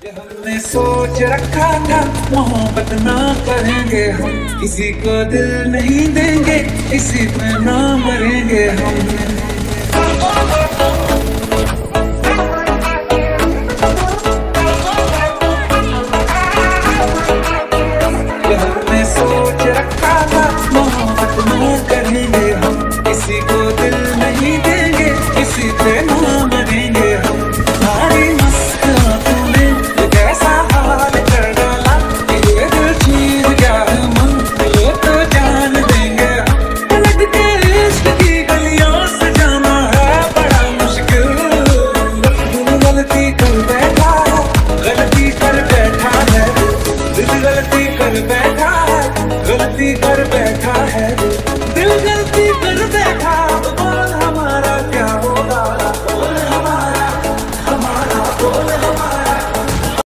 हमने सोच रखा था, मोहब्बत ना करेंगे हम। किसी को दिल नहीं देंगे किसी पे ना मरेंगे हम। गलती कर बैठा है गलती कर बैठा है।